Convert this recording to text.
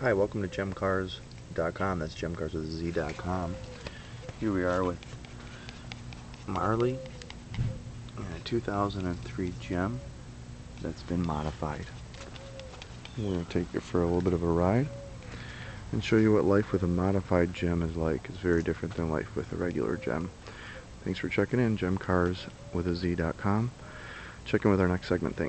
Hi, welcome to gemcarz.com. That's gemcars with Z.com. Here we are with Marley and a 2003 Gem that's been modified. We're going to take it for a little bit of a ride and show you what life with a modified Gem is like. It's very different than life with a regular Gem. Thanks for checking in, gemcars with a Z.com. Check in with our next segment. Thanks.